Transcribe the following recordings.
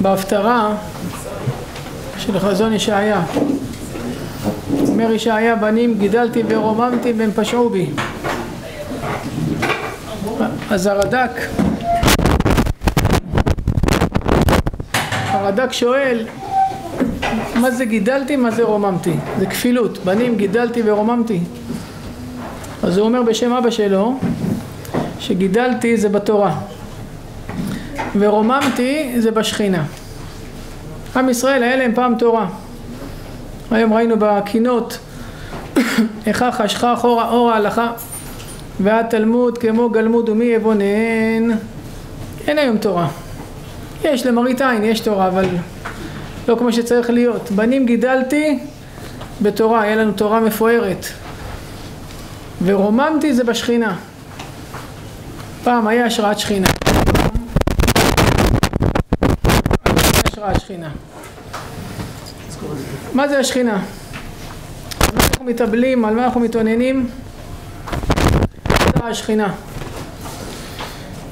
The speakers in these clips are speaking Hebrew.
בהפטרה של חזון ישעיה. אומר ישעיה בנים גידלתי ורוממתי והם פשעו בי. אז הרד"ק הרד"ק שואל מה זה גידלתי, מה זה רוממתי? זה כפילות, בנים גידלתי ורוממתי. אז הוא אומר בשם אבא שלו שגידלתי זה בתורה ורוממתי זה בשכינה. עם ישראל היה להם פעם תורה. היום ראינו בקינות איכה חשכה אור, אור ההלכה והתלמוד כמו גלמוד ומי יבונן. אין היום תורה. יש למראית עין יש תורה אבל לא כמו שצריך להיות. בנים גידלתי בתורה היה לנו תורה מפוארת. ורוממתי זה בשכינה. פעם היה השראת שכינה השראת שכינה. מה זה השכינה? על מה אנחנו מתאבלים? על מה אנחנו מתאוננים? השכינה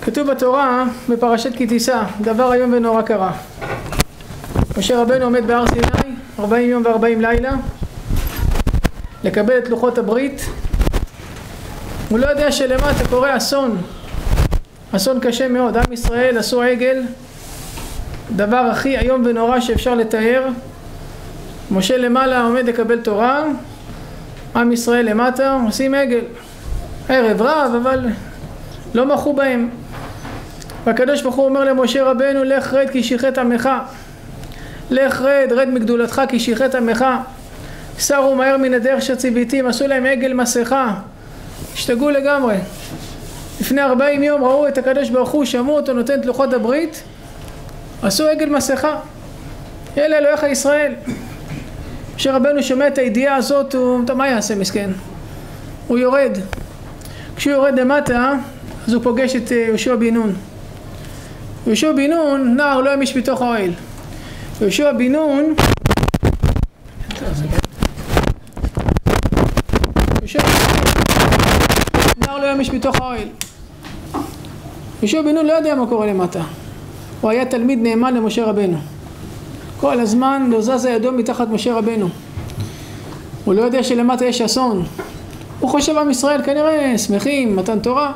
כתוב בתורה בפרשת כי תישא דבר איום ונורא קרה. משה רבנו עומד בהר סיני ארבעים יום וארבעים לילה לקבל את לוחות הברית. הוא לא יודע שלמטה קורה אסון. אסון קשה מאוד. עם ישראל עשו עגל דבר הכי איום ונורא שאפשר לתאר. משה למעלה עומד לקבל תורה. עם ישראל למטה עושים עגל. ערב רב אבל לא מחו בהם. והקדוש ברוך הוא אומר למשה רבנו לך רד כי שיחת עמך. לך רד רד מגדולתך כי שיחת עמך. סרו מהר מן הדרך שציוויתים עשו להם עגל מסכה. השתגעו לגמרי. לפני ארבעים יום ראו את הקדוש ברוך הוא שמעו אותו נותן את לוחות הברית עשו עגל מסכה. אלה אלוהיך ישראל. כשרבנו שומע את הידיעה הזאת הוא, טוב מה יעשה מסכן? הוא יורד. כשהוא יורד למטה אז הוא פוגש את אה, יהושע בן נון. יהושע בן נון נער לא ימיש בתוך האוהל. יהושע בן נון נער לא ימיש בתוך האוהל. יהושע בן נון לא יודע מה קורה למטה הוא היה תלמיד נאמן למשה רבנו. כל הזמן לא זזה ידו מתחת משה רבנו. הוא לא יודע שלמטה יש אסון. הוא חושב עם ישראל כנראה שמחים, מתן תורה.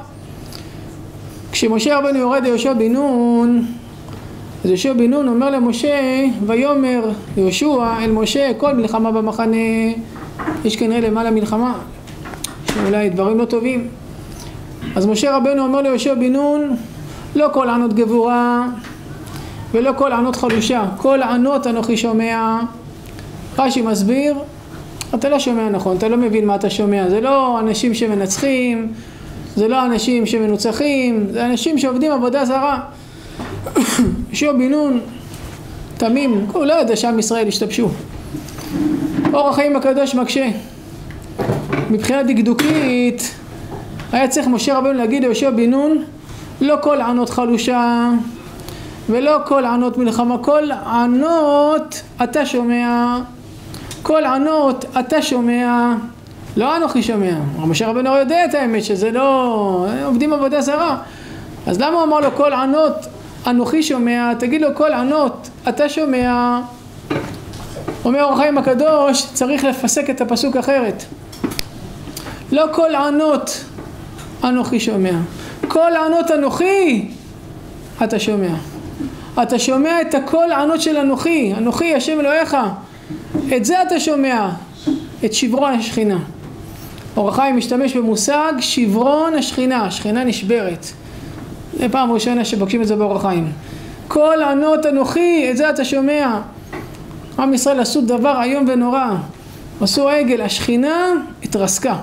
כשמשה רבנו יורד ליהושע בן נון אז יהושע בן נון אומר למשה ויאמר יהושע אל משה כל מלחמה במחנה יש כנראה למעלה מלחמה שאולי דברים לא טובים. אז משה רבנו אומר ליהושע בן נון לא כל ענות גבורה ולא כל ענות חלושה. כל ענות אנוכי שומע. רש"י מסביר אתה לא שומע נכון, אתה לא מבין מה אתה שומע. זה לא אנשים שמנצחים זה לא אנשים שמנוצחים זה אנשים שעובדים עבודה זרה. יהושע בן נון תמים, הוא לא יודע שעם ישראל השתבשו אור החיים הקדוש מקשה. מבחינה דקדוקית היה צריך משה רבנו להגיד ליהושע בן נון לא כל ענות חלושה ולא כל ענות מלחמה, כל ענות אתה שומע, כל ענות אתה שומע, לא אנוכי שומע. משה רבנו יודע את האמת שזה לא, עובדים עבודה זרה. אז למה הוא אמר לו כל ענות אנוכי שומע, תגיד לו כל ענות אתה שומע. אומר אור החיים הקדוש, צריך לפסק את הפסוק אחרת. לא כל ענות אנוכי שומע, כל ענות אנוכי אתה שומע. אתה שומע את הקול ענות של אנוכי, אנוכי השם אלוהיך, את זה אתה שומע, את שברון השכינה. אור החיים משתמש במושג שברון השכינה, השכינה נשברת. זה פעם ראשונה שבקשים את זה באור החיים. כל ענות אנוכי, את זה אתה שומע. עם ישראל עשו דבר איום ונורא. עשו עגל, השכינה התרסקה.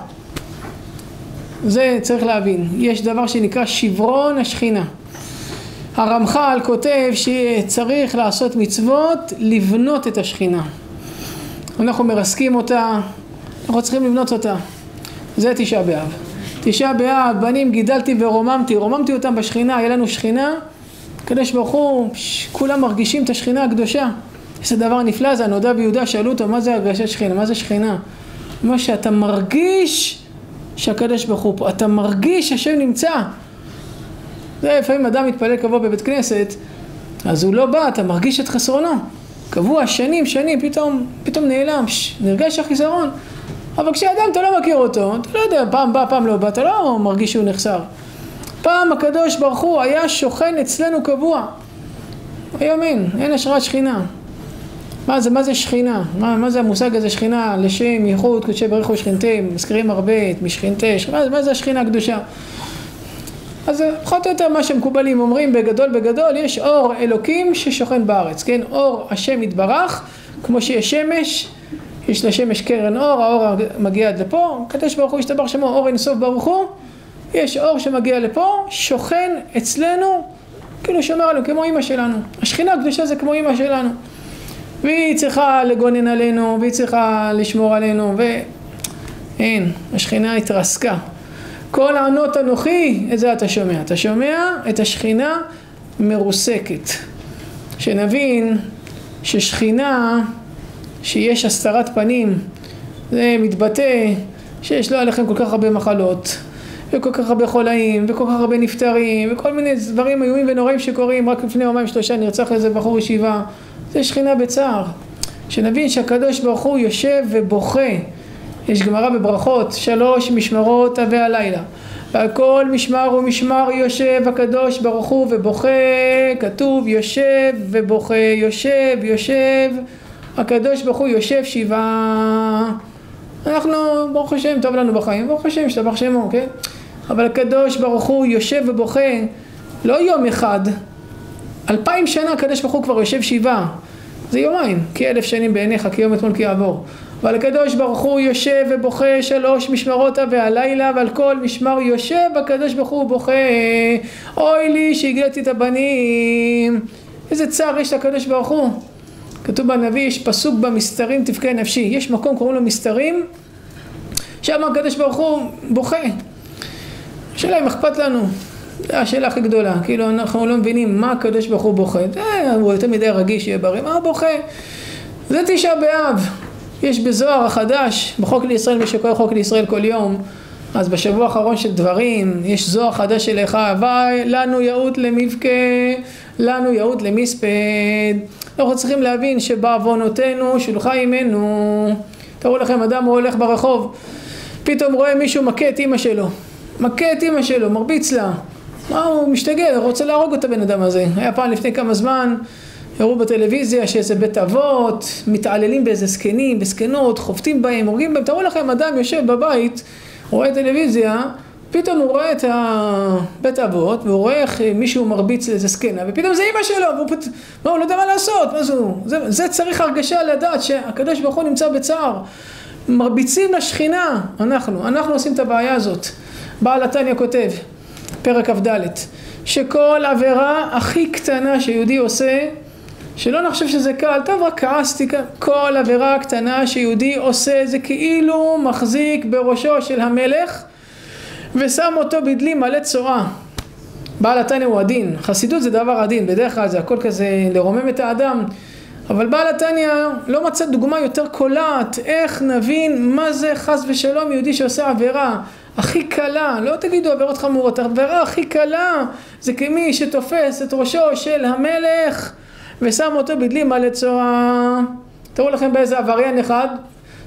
זה צריך להבין. יש דבר שנקרא שברון השכינה. הרמח"ל כותב שצריך לעשות מצוות לבנות את השכינה. אנחנו מרסקים אותה, אנחנו צריכים לבנות אותה. זה תשעה באב. תשעה באב, בנים גידלתי ורוממתי, רוממתי אותם בשכינה, היה לנו שכינה, הקדוש ברוך הוא, כולם מרגישים את השכינה הקדושה. איזה דבר נפלא זה, הנודע ביהודה, שאלו אותו מה זה הרגשת שכינה, מה זה שכינה? מה שאתה מרגיש שהקדוש ברוך הוא פה, אתה מרגיש שהשם נמצא. זה לפעמים אדם מתפלל קבוע בבית כנסת, אז הוא לא בא, אתה מרגיש את חסרונו. קבוע שנים, שנים, פתאום, פתאום נעלם, נרגש החיסרון. אבל כשאדם אתה לא מכיר אותו, אתה לא יודע, פעם בא, פעם לא בא, אתה לא מרגיש שהוא נחסר. פעם הקדוש ברוך הוא היה שוכן אצלנו קבוע. היום אין, אין השראת שכינה. מה זה, מה זה שכינה? מה, מה זה המושג הזה שכינה לשם ייחוד קודשי בריך ושכינתם, מזכירים הרבה את משכינתה, מה, מה זה השכינה הקדושה? אז פחות או יותר מה שמקובלים אומרים בגדול בגדול, יש אור אלוקים ששוכן בארץ, כן? אור השם יתברך, כמו שיש שמש, יש לשמש קרן אור, האור מגיע עד לפה, קדוש ברוך הוא ישתבח שמו, אור אינסוף ברוך הוא, יש אור שמגיע לפה, שוכן אצלנו, כאילו שומר עלינו, כמו אימא שלנו. השכינה הקדושה זה כמו אימא שלנו. והיא צריכה לגונן עלינו, והיא צריכה לשמור עלינו, ואין, השכינה התרסקה. כל ענות אנוכי, את זה אתה שומע. אתה שומע את השכינה מרוסקת. שנבין ששכינה, שיש הסתרת פנים, זה מתבטא שיש לו עליכם כל כך הרבה מחלות, וכל כך הרבה חולאים, וכל כך הרבה נפטרים, וכל מיני דברים איומים ונוראים שקורים. רק לפני יומיים שלושה נרצח איזה בחור ישיבה. זה שכינה בצער. שנבין שהקדוש ברוך הוא יושב ובוכה. יש גמרא בברכות, שלוש משמרות הווה הלילה. ועל כל משמר ומשמר יושב הקדוש ברוך הוא ובוכה, כתוב יושב ובוכה, יושב, יושב, הקדוש ברוך הוא יושב שבעה. אנחנו, ברוך השם, טוב לנו בחיים, ברוך השם, השתבח שמו, כן? אבל הקדוש ברוך הוא יושב ובוכה לא יום אחד, אלפיים שנה הקדוש ברוך הוא כבר יושב שבעה. זה יומיים, כי אלף שנים בעיניך, כי יום אתמול כי יעבור. אבל הקדוש ברוך הוא יושב ובוכה שלוש משמרות והלילה ועל כל משמר יושב הקדוש ברוך הוא בוכה. אוי לי שהגעתי את הבנים. איזה צער יש לקדוש ברוך הוא. כתוב בנביא יש פסוק במסתרים תבכה נפשי. יש מקום קוראים לו מסתרים שם הקדוש ברוך הוא בוכה. השאלה אם אכפת לנו זו השאלה הכי גדולה, כאילו אנחנו לא מבינים מה הקדוש ברוך הוא בוכה, זה, הוא יותר מדי רגיש שיהיה בריא, מה הוא בוכה? זה תשעה באב, יש בזוהר החדש, בחוק לישראל, מי שקורא חוק לישראל כל יום, אז בשבוע האחרון של דברים, יש זוהר חדש של אחיו, לנו יהוד למבכה, לנו יהוד למספד. אנחנו צריכים להבין שבעוונותינו שלוחה עמנו. תראו לכם, אדם הוא הולך ברחוב, פתאום רואה מישהו מכה את אימא שלו. מכה את אימא שלו, מרביץ לה. מה הוא משתגע, רוצה להרוג את הבן אדם הזה. היה פעם לפני כמה זמן, הראו בטלוויזיה שאיזה בית אבות, מתעללים באיזה זקנים, בזקנות, חובטים בהם, הורגים בהם. תראו לכם, אדם יושב בבית, רואה טלוויזיה, פתאום הוא רואה את בית האבות, והוא רואה איך מישהו מרביץ לאיזה זקנה, ופתאום זה אימא שלו, והוא פת... מה, הוא לא יודע מה לעשות, מה זה? זה, זה צריך הרגשה לדעת שהקדוש ברוך הוא נמצא בצער. מרביצים לשכינה, אנחנו, אנחנו עושים את הבעיה הזאת. בעל התניא כותב, פרק כ"ד, שכל עבירה הכי קטנה שיהודי עושה, שלא נחשב שזה קל, טוב רק כעסתי, כל עבירה קטנה שיהודי עושה זה כאילו מחזיק בראשו של המלך ושם אותו בדלי מלא צואה. בעל התניא הוא עדין, חסידות זה דבר עדין, בדרך כלל זה הכל כזה לרומם את האדם, אבל בעל התניא לא מצא דוגמה יותר קולעת איך נבין מה זה חס ושלום יהודי שעושה עבירה הכי קלה, לא תגידו עבירות חמורות, העבירה הכי קלה זה כמי שתופס את ראשו של המלך ושם אותו בדלי מלא צואה. תראו לכם באיזה עבריין אחד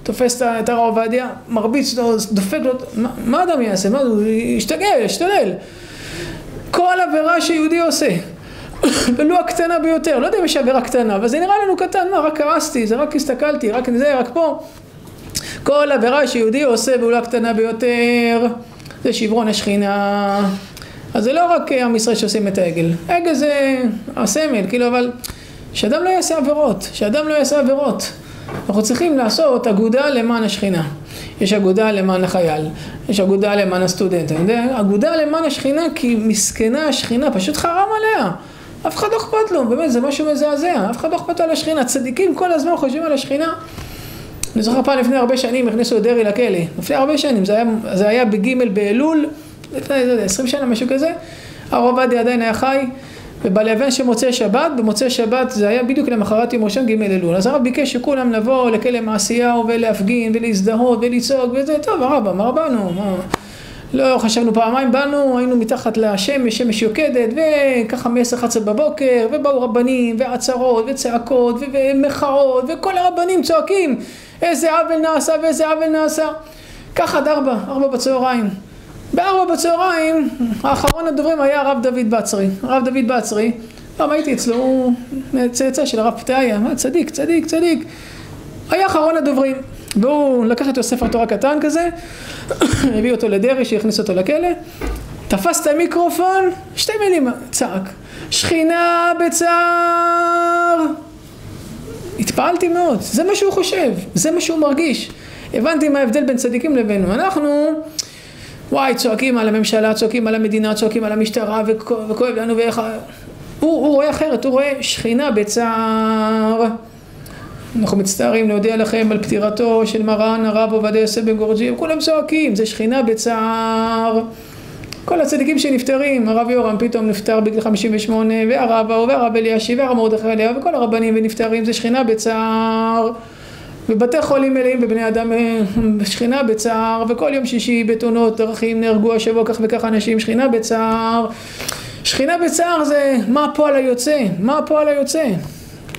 תופס את הרב עובדיה, מרביץ לו, דופק לו, מה, מה אדם יעשה? מה, הוא ישתגע, ישתולל. כל עבירה שיהודי עושה, ולו הקטנה ביותר, לא יודע אם יש עבירה קטנה, אבל זה נראה לנו קטן, מה, רק כעסתי, זה רק הסתכלתי, רק זה, רק פה. כל עבירה שיהודי עושה ולו הקטנה ביותר, זה שברון השכינה. אז זה לא רק עם ישראל שעושים את העגל, העגל זה הסמל, כאילו, אבל שאדם לא יעשה עבירות, שאדם לא יעשה עבירות. אנחנו צריכים לעשות אגודה למען השכינה. יש אגודה למען החייל, יש אגודה למען הסטודנט, יודע? אגודה למען השכינה כי מסכנה השכינה, פשוט חרם עליה. אף אחד לא אכפת לו, באמת, זה משהו מזעזע, אף אחד לא אכפת לו על השכינה. צדיקים כל הזמן חושבים על השכינה. אני זוכר פעם לפני הרבה שנים הכניסו את דרעי לכלא, לפני הרבה שנים, זה היה, זה היה בגימל באלול, לפני עשרים שנה, משהו כזה, הרב עובדיה עדיין היה חי, ובלבן שמוצאי שבת, במוצאי שבת זה היה בדיוק למחרת יום ראשון ג' אלול. אז הרב ביקש שכולם לבוא לכלא מעשיהו ולהפגין ולהזדהות ולצעוק וזה, טוב הרב אמר בנו, מה... לא חשבנו פעמיים, באנו, היינו מתחת לשמש, שמש יוקדת, וככה מ-10-11 בבוקר, ובאו רבנים, ועצרות, וצעקות, ומחאות, וכל הרבנים צועקים איזה עוול נעשה ואיזה עוול נעשה. ככה עד ארבע, ארבע בצהריים. בארבע בצהריים, האחרון הדוברים היה הרב דוד בצרי. הרב דוד בצרי, פעם הייתי אצלו, הוא צאצא של הרב פתאיה, צדיק, צדיק, צדיק. היה אחרון הדוברים. והוא לקח איתו ספר תורה קטן כזה, הביא אותו לדרעי שהכניס אותו לכלא, תפס את המיקרופון, שתי מילים צעק, שכינה בצער. התפעלתי מאוד, זה מה שהוא חושב, זה מה שהוא מרגיש. הבנתי מה ההבדל בין צדיקים לבינו. אנחנו, וואי, צועקים על הממשלה, צועקים על המדינה, צועקים על המשטרה, וכואב לנו ואיך... הוא, הוא רואה אחרת, הוא רואה שכינה בצער. אנחנו מצטערים להודיע לכם על פטירתו של מרן הרב עובדיה יוסף בן גורג'י, כולם צועקים, זה שכינה בצער. כל הצדיקים שנפטרים, הרב יורם פתאום נפטר בגיל 58, והרב ההוא, והרב אלישיב, והרב מרדכי אליהו, וכל הרבנים ונפטרים, זה שכינה בצער. ובתי חולים מלאים בבני אדם, שכינה בצער, וכל יום שישי בתאונות דרכים נהרגו השבוע כך וכך אנשים, שכינה בצער. שכינה בצער זה מה הפועל היוצא, מה הפועל היוצא.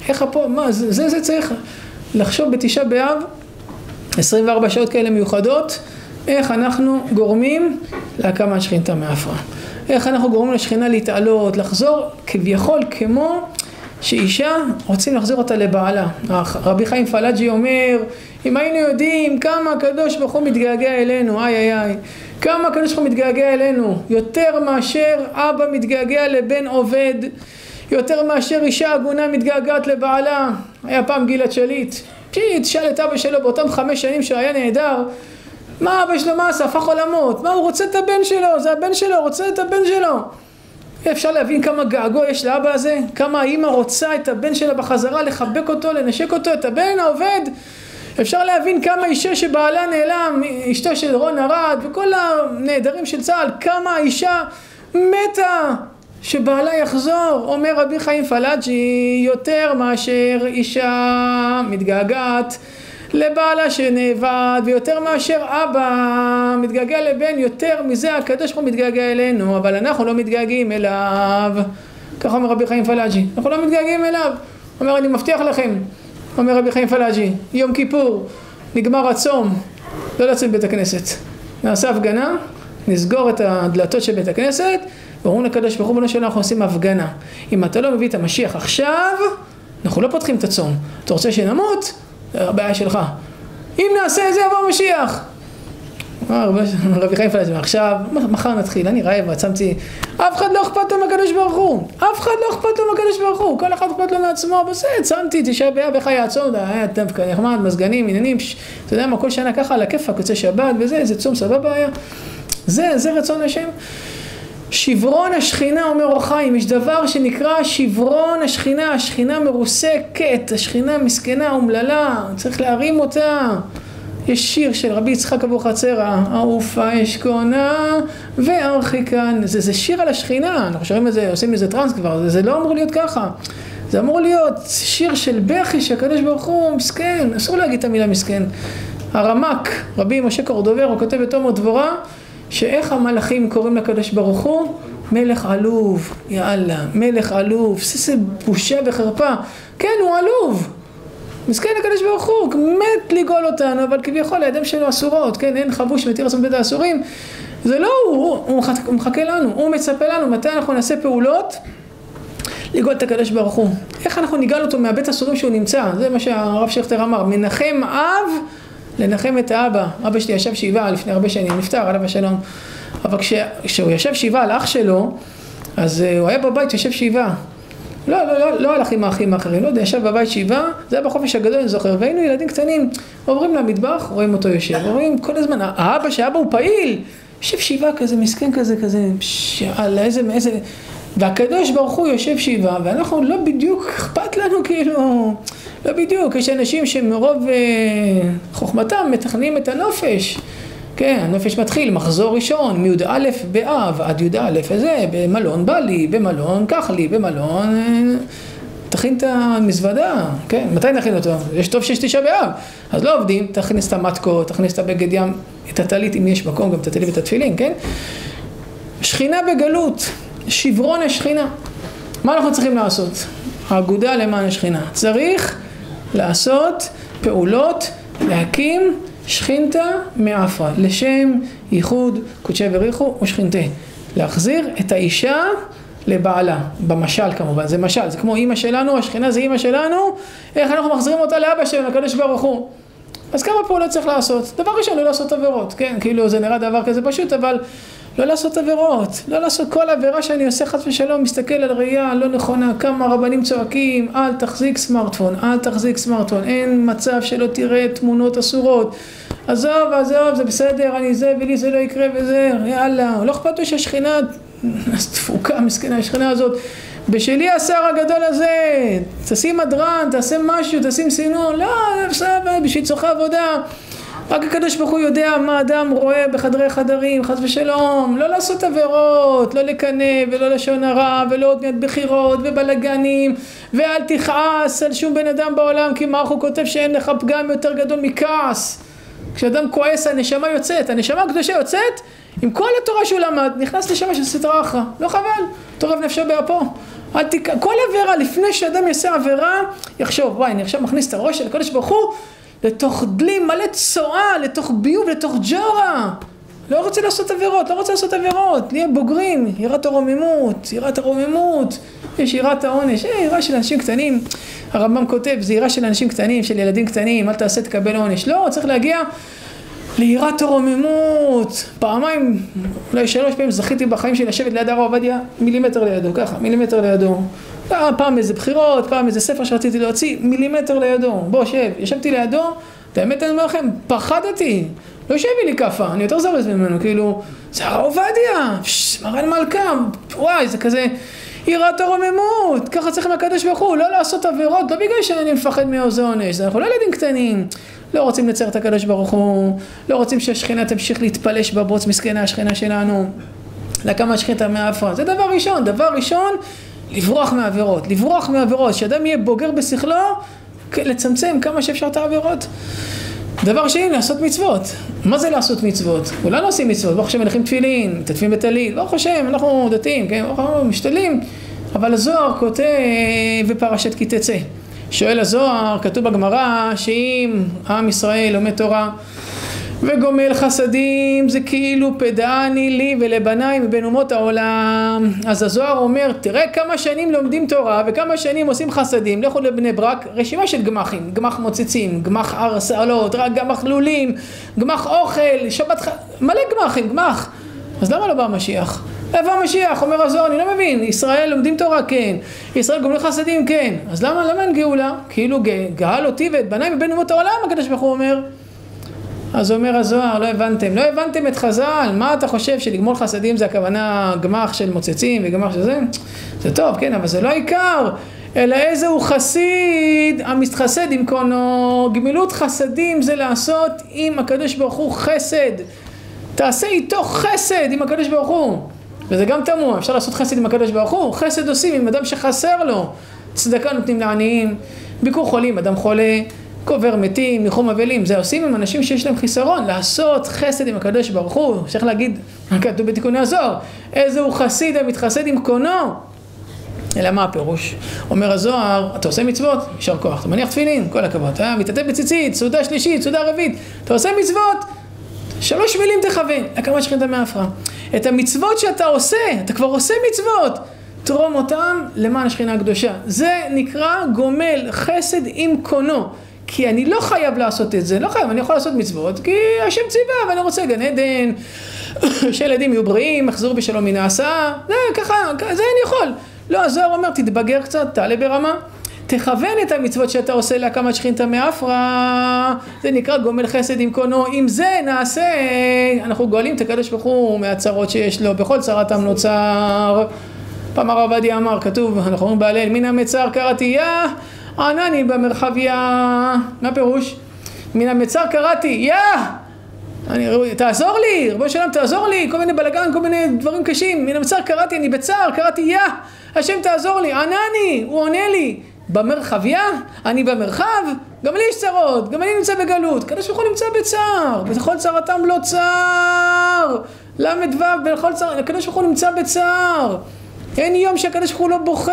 איך הפועל, מה, זה, זה, זה צריך לחשוב בתשעה באב, 24 שעות כאלה מיוחדות, איך אנחנו גורמים להקמת שכינתה מעפרה. איך אנחנו גורמים לשכינה להתעלות, לחזור כביכול כמו שאישה רוצים להחזיר אותה לבעלה. רבי חיים פלאג'י אומר, אם היינו יודעים כמה הקדוש ברוך הוא מתגעגע אלינו, איי איי איי, כמה הקדוש ברוך הוא מתגעגע אלינו, יותר מאשר אבא מתגעגע לבן עובד, יותר מאשר אישה עגונה מתגעגעת לבעלה. היה פעם גלעד שליט, תשאל את אבא שלו באותם חמש שנים שהיה נהדר, מה אבא שלו מה עשה? הפך עולמות. מה הוא רוצה את הבן שלו? זה הבן שלו, רוצה את הבן שלו. אפשר להבין כמה געגוע יש לאבא הזה? כמה האימא רוצה את הבן שלה בחזרה, לחבק אותו, לנשק אותו, את הבן העובד? אפשר להבין כמה אישה שבעלה נעלם, אשתו של רון ארד וכל הנעדרים של צה"ל, כמה האישה מתה שבעלה יחזור, אומר רבי חיים פלאג'י, יותר מאשר אישה מתגעגעת לבעלה שנאבד, ויותר מאשר אבא מתגעגע לבן, יותר מזה הקדוש ברוך הוא מתגעגע אלינו, אבל אנחנו לא מתגעגעים אליו. ככה אומר רבי חיים פלאג'י, אנחנו לא מתגעגעים אליו. אומר, אני מבטיח לכם, אומר רבי חיים פלאג'י, יום כיפור, נגמר הצום, לא לצאת מבית הכנסת. נעשה הפגנה, נסגור את הדלתות של בית הכנסת, ואומרים לקדוש ברוך הוא, שלנו אנחנו עושים הפגנה. אם אתה לא מביא את המשיח עכשיו, אנחנו לא פותחים את הצום. אתה רוצה שנמות? זה הבעיה שלך. אם נעשה את זה יבוא משיח. אמר רבי חיים פלאג'י, עכשיו, מחר נתחיל, אני רעב, עצמתי, אף אחד לא אכפת לו מהקדוש ברוך הוא, אף אחד לא אכפת לו מהקדוש ברוך הוא, כל אחד אכפת לו מעצמו, בסדר, צמתי, תשעה באב, איך היה הצום, היה דווקא נחמד, מזגנים, עניינים, אתה יודע מה, כל שנה ככה על הכיפאק, יוצא שבת וזה, איזה צום סבבה היה, זה, זה רצון השם. שברון השכינה, אומר אור חיים, יש דבר שנקרא שברון השכינה, השכינה מרוסקת, השכינה מסכנה, אומללה, צריך להרים אותה. יש שיר של רבי יצחק אבוחצירא, אהופה אשכונה וארחיקן, זה, זה שיר על השכינה, אנחנו שרים את זה, עושים מזה טראנס כבר, זה, זה לא אמור להיות ככה. זה אמור להיות שיר של בכי שהקדוש ברוך הוא מסכן, אסור להגיד את המילה מסכן. הרמק, רבי משה קורדובר, הוא כותב בתום דבורה, שאיך המלאכים קוראים לקדוש ברוך הוא? מלך עלוב, יאללה, מלך עלוב, איזה בושה וחרפה. כן, הוא עלוב. מסכן הקדוש ברוך הוא, מת לגאול אותנו, אבל כביכול הידיים שלו אסורות, כן, אין חבוש מתיר עצמו בית האסורים. זה לא הוא, הוא, הוא, מחכה לנו, הוא מצפה לנו, מתי אנחנו נעשה פעולות? לגאול את הקדוש ברוך הוא. איך אנחנו נגאל אותו מהבית הסורים שהוא נמצא? זה מה שהרב שכטר אמר, מנחם אב לנחם את האבא. אבא שלי ישב שבעה לפני הרבה שנים, נפטר, עליו השלום. אבל כש, כשהוא ישב שבעה על אח שלו, אז uh, הוא היה בבית, יושב שבעה. לא, לא, לא, לא הלך עם האחים האחרים, לא יודע, ישב בבית שבעה, זה היה בחופש הגדול, אני זוכר, והיינו ילדים קטנים, עוברים למטבח, רואים אותו יושב, רואים כל הזמן, האבא, שהאבא הוא פעיל, יושב שבעה כזה, מסכן כזה, כזה, שאלה, איזה, איזה, והקדוש ברוך הוא יושב שבעה, ואנחנו לא בדיוק אכפת לנו כאילו, לא בדיוק, יש אנשים שמרוב אה, חוכמתם מתכננים את הנופש. כן, הנופש מתחיל, מחזור ראשון, מי"א באב עד י"א, וזה, במלון בא לי, במלון קח לי, במלון... תכין את המזוודה, כן, מתי נכין אותו? יש טוב שיש תשעה באב, אז לא עובדים, תכניס את המטקות, תכניס את הבגד ים, את הטלית, אם יש מקום, גם את הטלית ואת התפילין, כן? שכינה בגלות, שברון השכינה. מה אנחנו צריכים לעשות? האגודה למען השכינה. צריך לעשות פעולות, להקים שכינתה מעפרה, לשם ייחוד קודשי בריחו ושכינתה. להחזיר את האישה לבעלה, במשל כמובן, זה משל, זה כמו אימא שלנו, השכינה זה אימא שלנו, איך אנחנו מחזירים אותה לאבא שלנו, לקדוש ברוך הוא. אז כמה פעולות צריך לעשות? דבר ראשון, לא לעשות עבירות, כן? כאילו זה נראה דבר כזה פשוט, אבל לא לעשות עבירות, לא לעשות כל עבירה שאני עושה חס ושלום, מסתכל על ראייה לא נכונה, כמה רבנים צועקים, אל תחזיק סמארטפון, אל תחזיק סמארטפון, אין מצב שלא תראה תמונות אסורות. עזוב, עזוב, זה בסדר, אני זה ולי זה לא יקרה וזה, יאללה, לא אכפת לי שהשכינה, תפוקה מסכנה השכינה הזאת, בשלי השר הגדול הזה, תשים הדרן, תעשה משהו, תשים סינון, לא, בסדר, בשביל צורכי עבודה. רק הקדוש ברוך הוא יודע מה אדם רואה בחדרי חדרים, חס ושלום, לא לעשות עבירות, לא לקנא ולא לשון הרע ולא עוד מעט בחירות ובלאגנים ואל תכעס על שום בן אדם בעולם כי הוא כותב שאין לך פגם יותר גדול מכעס. כשאדם כועס הנשמה יוצאת, הנשמה הקדושה יוצאת עם כל התורה שהוא למד, נכנס לשמה של סדרה אחרא, לא חבל, טורף נפשו באפו. תק... כל עבירה, לפני שאדם יעשה עבירה, יחשוב, וואי, אני עכשיו מכניס את הראש של הקדוש ברוך הוא לתוך דלי מלא צואה, לתוך ביוב, לתוך ג'ורה. לא רוצה לעשות עבירות, לא רוצה לעשות עבירות, נהיה בוגרים, יראת הרוממות, יראת הרוממות, יש יראת העונש, אה, יראה של אנשים קטנים, הרמב"ם כותב, זה יראה של אנשים קטנים, של ילדים קטנים, אל תעשה תקבל עונש, לא, צריך להגיע ליראת הרוממות, פעמיים, אולי שלוש פעמים זכיתי בחיים שלי לשבת ליד הרב עובדיה, מילימטר לידו, ככה, מילימטר לידו, פעם איזה בחירות, פעם איזה ספר שרציתי להוציא, מילימטר לידו, בוא שב, ישבתי לידו, את האמת אני אומר לכם, פחדתי, לא יושב לי כאפה, אני יותר זרז ממנו, כאילו, זה הרב עובדיה, מרן מלכה, וואי, זה כזה יראת הרוממות, ככה צריך מהקדוש ברוך הוא, לא לעשות עבירות, לא בגלל שאני מפחד מעוז עונש, אנחנו לא ילדים קטנים, לא רוצים לצייר את הקדוש ברוך הוא, לא רוצים שהשכינה תמשיך להתפלש בבוץ, מסכנה השכינה שלנו, להקמת שכינתה מעפרה, זה דבר ראשון, דבר ראשון, לברוח מעבירות, לברוח מעבירות, שאדם יהיה בוגר בשכלו, לצמצם כמה שאפשר את העבירות. דבר שני, לעשות מצוות. מה זה לעשות מצוות? כולנו עושים מצוות, ברוך השם מלכים תפילין, מתעטפים בטלית, ברוך השם, אנחנו דתיים, כן, השם, משתדלים, אבל הזוהר כותב בפרשת כי תצא. שואל הזוהר, כתוב בגמרא, שאם עם ישראל לומד תורה וגומל חסדים זה כאילו פדעני לי ולבניי מבין אומות העולם. אז הזוהר אומר, תראה כמה שנים לומדים תורה וכמה שנים עושים חסדים, לכו לבני ברק, רשימה של גמחים, גמח מוצצים, גמח הרסלות, גמח לולים, גמח אוכל, שבת ח... מלא גמחים, גמח. אז למה לא בא המשיח? איפה המשיח? אומר הזוהר, אני לא מבין, ישראל לומדים תורה, כן, ישראל גומלים חסדים, כן, אז למה, למה אין גאולה? כאילו גאל אותי ואת בניי מבין אומות העולם, הקדוש ברוך הוא אומר. אז אומר הזוהר, לא הבנתם, לא הבנתם את חז"ל, מה אתה חושב שלגמול חסדים זה הכוונה גמח של מוצצים וגמח של זה? זה טוב, כן, אבל זה לא העיקר, אלא איזה הוא חסיד המתחסד עם קונו, גמילות חסדים זה לעשות עם הקדוש ברוך הוא חסד, תעשה איתו חסד עם הקדוש ברוך הוא, וזה גם תמוה, אפשר לעשות חסד עם הקדוש ברוך הוא, חסד עושים עם אדם שחסר לו, צדקה נותנים לעניים, ביקור חולים, אדם חולה קובר מתים, ניחום אבלים, זה עושים עם אנשים שיש להם חיסרון, לעשות חסד עם הקדוש ברוך הוא, צריך להגיד, כתוב בתיקוני הזוהר, איזה הוא חסיד המתחסד עם קונו. אלא מה הפירוש? אומר הזוהר, אתה עושה מצוות, יישר כוח, אתה מניח תפילין, כל הכבוד, אתה מתעטף בציצית, סעודה שלישית, סעודה רביעית, אתה עושה מצוות, שלוש מילים תכוון, הקמת שכינתה מעפרה. את המצוות שאתה עושה, אתה כבר עושה מצוות, תרום אותם למען השכינה הקדושה. זה נקרא גומל חסד עם קונו. כי אני לא חייב לעשות את זה, לא חייב, אני יכול לעשות מצוות, כי השם ציווה, ואני רוצה גן עדן, שילדים יהיו בריאים, יחזרו בשלום מן ההסעה, זה ככה, זה אני יכול. לא, הזוהר אומר, תתבגר קצת, תעלה ברמה. תכוון את המצוות שאתה עושה להקמת שכינתה מעפרה, זה נקרא גומל חסד עם קונו, אם זה נעשה, אנחנו גואלים את הקדוש ברוך הוא מהצרות שיש לו, בכל צרת נוצר. פעם הרב עובדיה אמר, כתוב, אנחנו אומרים בהלל, מן המצר קראתי יא ענני במרחביה, מה פירוש? מן המצר קראתי, יא! אני, תעזור לי, רבו שלום תעזור לי, כל מיני בלאגן, כל מיני דברים קשים, מן המצר קראתי, אני בצער, קראתי יא, השם תעזור לי, ענני, הוא עונה לי, במרחביה, אני במרחב, גם לי יש צרות, גם אני נמצא בגלות. הקדוש ברוך הוא נמצא בצער, בכל צרתם לא צער. ל"ו, בכל צער, הקדוש ברוך הוא נמצא בצער. אין יום שהקדוש ברוך הוא לא בוכה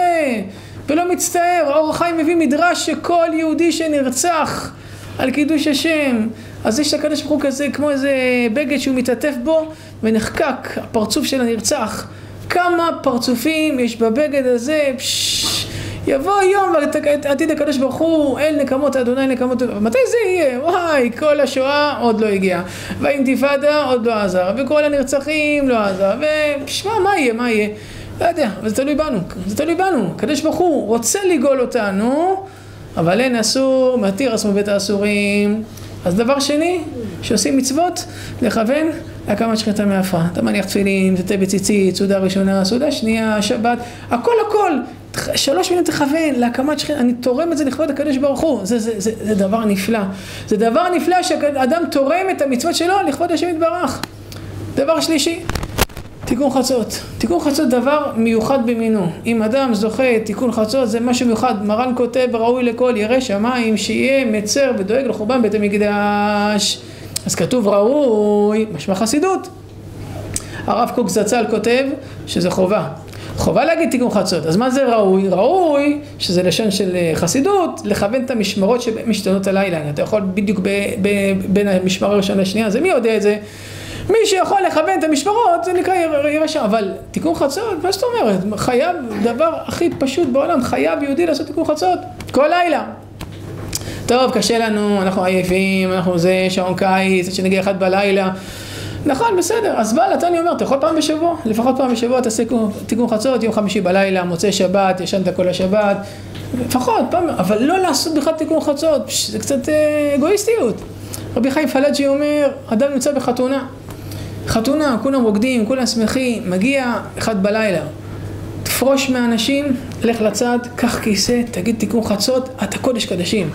ולא מצטער. האור החיים מביא מדרש שכל יהודי שנרצח על קידוש השם, אז יש לקדוש ברוך הוא כזה, כמו איזה בגד שהוא מתעטף בו ונחקק הפרצוף של הנרצח. כמה פרצופים יש בבגד הזה, פשש, יבוא יום ועתיד הקדוש ברוך הוא אל נקמות אדוני נקמות מתי זה יהיה? וואי כל השואה עוד לא הגיעה והאינתיפאדה עוד לא עזר וכל הנרצחים לא עזר ושמע מה יהיה מה יהיה לא יודע אבל זה תלוי בנו זה תלוי בנו הקדוש ברוך הוא רוצה לגאול אותנו אבל אין אסור מתיר אסור בית האסורים אז דבר שני שעושים מצוות לכוון להקמת שחיטה מעפרה. אתה מניח תפילין, תתה בציצית, סעודה ראשונה, סעודה שנייה, שבת, הכל הכל. שלוש מילים תכוון להקמת שכינה, אני תורם את זה לכבוד הקדוש ברוך הוא, זה, זה, זה, זה דבר נפלא. זה דבר נפלא שאדם תורם את המצוות שלו לכבוד השם יתברך. דבר שלישי, תיקון חצות. תיקון חצות דבר מיוחד במינו. אם אדם זוכה תיקון חצות זה משהו מיוחד. מרן כותב ראוי לכל ירא שמיים שיהיה מצר ודואג לחורבן בית המקדש. אז כתוב ראוי, משמע חסידות. הרב קוק זצ"ל כותב שזה חובה. חובה להגיד תיקון חצות. אז מה זה ראוי? ראוי, שזה לשון של אה, חסידות, לכוון את המשמרות שמשתנות הלילה. אתה יכול בדיוק ב, ב, בין המשמר הראשון לשנייה, זה מי יודע את זה? מי שיכול לכוון את המשמרות זה נקרא ירשע, אבל תיקון חצות, מה זאת אומרת? חייב, דבר הכי פשוט בעולם, חייב יהודי לעשות תיקון חצות כל לילה. טוב, קשה לנו, אנחנו עייפים, אנחנו זה, שעון קיץ, שנגיע אחד בלילה. נכון, בסדר, אז בעל התניא אומר, אתה יכול פעם בשבוע, לפחות פעם בשבוע תעשה תיקון חצות, יום חמישי בלילה, מוצאי שבת, ישנת כל השבת, לפחות פעם, אבל לא לעשות בכלל תיקון חצות, זה קצת אה, אגואיסטיות. רבי חיים פלאג'י אומר, אדם נמצא בחתונה, חתונה, כולם רוקדים, כולם שמחים, מגיע אחד בלילה, תפרוש מהאנשים, לך לצד, קח כיסא, תגיד תיקון חצות, אתה קודש קדשים.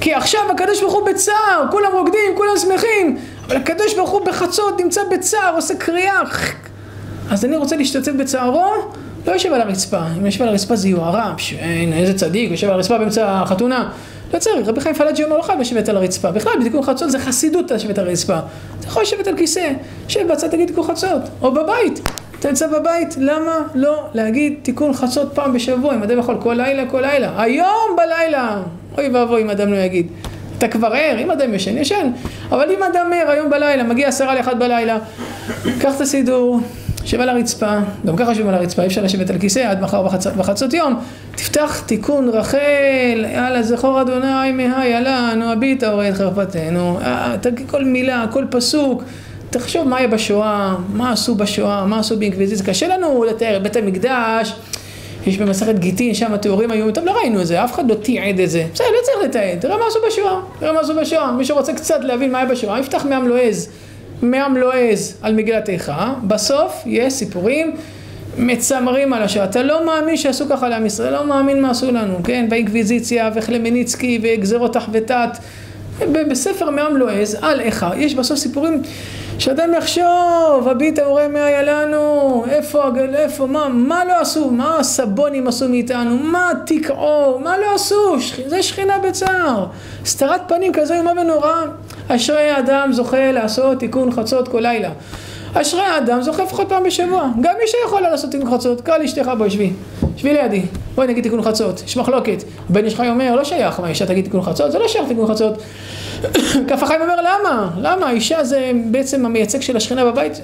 כי עכשיו הקדוש ברוך הוא בצער, כולם רוקדים, כולם שמחים, אבל הקדוש ברוך הוא בחצות נמצא בצער, עושה קריאה. אז אני רוצה להשתתף בצערו, לא יושב על הרצפה. אם יושב על הרצפה זה יוהרה, איזה צדיק, יושב על הרצפה באמצע החתונה. צריך, רבי חיים פלאג'י אומר לא חייב לשבת על הרצפה. בכלל, בתיקון חצות זה חסידות לשבת על הרצפה. אתה יכול לשבת על כיסא, שב בצד תגיד תיקון חצות, או בבית. אתה נמצא בבית, למה לא להגיד תיקון חצות פעם בשבוע, אם אדם יכול כל לילה, כל לילה. היום בלילה, אוי ואבוי אם אדם לא יגיד. אתה כבר ער, אם אדם ישן, ישן. אבל אם אדם ער היום בלילה, מגיע עשרה לאחד בלילה, קח את הסידור, שב על הרצפה, גם ככה שב על הרצפה, אי אפשר לשבת על כיסא עד מחר בחצות, בחצות יום, תפתח תיקון רחל, יאללה זכור אדוני מהי עלנו, הביטה הורי את חרפתנו, אה, תגיד כל מילה, כל פסוק, תחשוב מה היה בשואה, מה עשו בשואה, מה עשו באינקוויזיציה, קשה לנו לתאר בית המקדש. יש במסכת גיטין, שם התיאורים היו, טוב לא ראינו את זה, אף אחד לא תיעד את זה. בסדר, לא צריך לתעד, תראה מה עשו בשואה, תראה מה עשו בשואה. מי שרוצה קצת להבין מה היה בשואה, יפתח מעם לועז, מעם לועז על מגילת איכה, בסוף יש סיפורים מצמרים על השואה. אתה לא מאמין שעשו ככה לעם ישראל, לא מאמין מה עשו לנו, כן? באינקוויזיציה וחלמניצקי וגזרות תח ותת. בספר מעם לועז, על איכה, יש בסוף סיפורים שאדם יחשוב, הביט ההורה מה היה לנו, איפה הגל, איפה, מה, מה לא עשו, מה הסבונים עשו מאיתנו, מה תקעו, מה לא עשו, שכ... זה שכינה בצער, סתרת פנים כזו אימה ונורא, אשרי האדם זוכה לעשות תיקון חצות כל לילה. אשרי האדם זוכה לפחות פעם בשבוע, גם מי שיכול לעשות תיקון חצות, קל אשתך בואי שבי, שבי לידי, בואי נגיד תיקון חצות, יש מחלוקת, בן איש חי אומר לא שייך, מה אישה תגיד תיקון חצות, זה לא שייך תיקון חצות, כף החיים אומר למה? למה? האישה זה בעצם המייצג של השכינה בבית.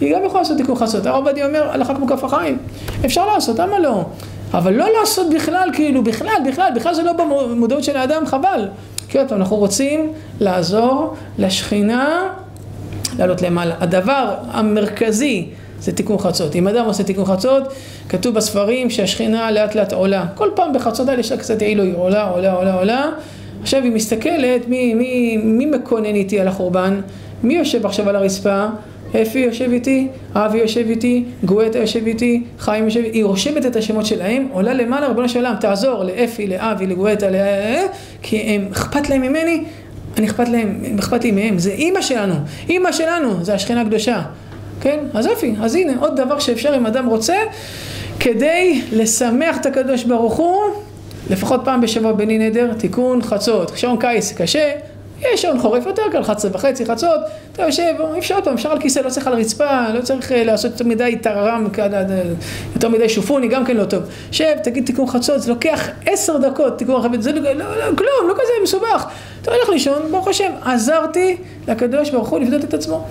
היא גם יכולה לעשות תיקון חסות. הרב עובדיה אומר הלכה כמו כף החיים. אפשר לעשות, למה לא? אבל לא לעשות בכלל, כאילו, בכלל, בכלל, בכלל זה לא במודעות של האדם, חבל. כי עוד פעם, אנחנו רוצים לעזור לשכינה לעלות למעלה. הדבר המרכזי זה תיקון חצות. אם אדם עושה תיקון חצות, כתוב בספרים שהשכינה לאט לאט עולה. כל פעם בחצות האלה יש לה קצת עילוי, עולה, עולה, עולה, עולה. עכשיו היא מסתכלת, מי, מי, מי מקונן איתי על החורבן? מי יושב עכשיו על הרצפה? אפי יושב איתי, אבי יושב איתי, גואטה יושב איתי, חיים יושב איתי, היא רושמת את השמות שלהם, עולה למעלה, רבונו של עולם, תעזור לאפי, לאבי, לגואטה, ל... כי הם, אכפת להם ממני, אני אכפת להם, אכפת לי מהם, זה אימא שלנו, אימא שלנו, זה השכינה הקדושה, כן? אז אפי, אז הנה, עוד דבר שאפשר אם אדם רוצה, כדי לשמח את הקדוש ברוך הוא, לפחות פעם בשבוע בני נדר, תיקון חצות. שעון קיץ קשה, יש שעון חורף יותר קל, 11 וחצי, חצות, אתה יושב, אפשר עוד פעם, אפשר על כיסא, לא צריך על רצפה, לא צריך אה, לעשות יותר מדי טררם, יותר מדי שופוני, גם כן לא טוב. שב, תגיד תיקון חצות, זה לוקח עשר דקות, תיקון חצות, זה לא, לא, לא, כלום, לא כזה מסובך. אתה הולך לישון, ברוך השם, עזרתי לקדוש ברוך הוא לפדות את עצמו.